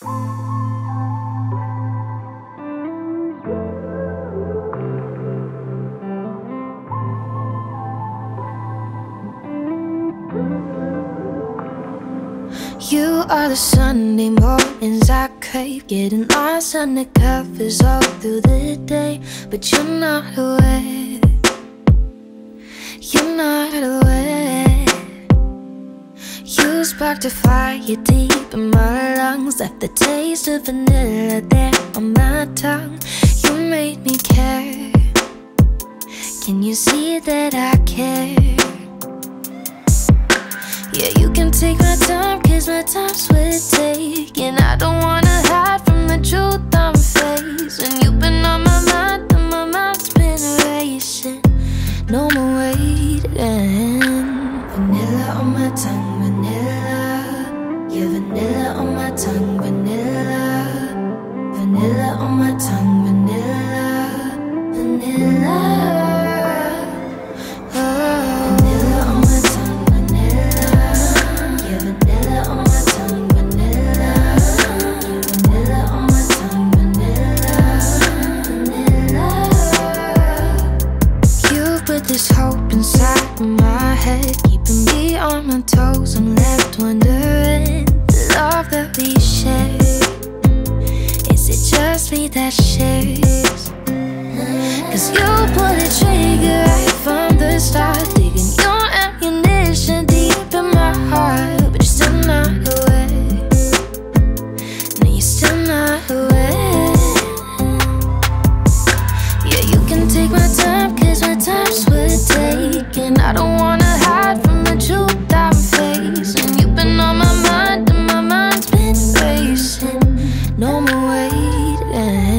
You are the Sunday mornings I crave Getting lost under covers all through the day But you're not aware. You're not aware. You sparked a fire deep in my lungs Left the taste of vanilla there on my tongue. You made me care. Can you see that I care? Yeah, you can take my time, cause my time's worth taking. I don't wanna hide from the truth I'm facing. You've been on my mind, and my mind's been racing. No more waiting. Vanilla on my tongue, vanilla. Yeah, vanilla tongue, vanilla. Vanilla on my tongue, vanilla. Vanilla. Vanilla on my tongue, vanilla. Yeah, vanilla on my tongue, vanilla. Vanilla on my tongue, vanilla. Vanilla. You put this hope inside my head Keeping me on my toes I'm left wondering that shares? Waiting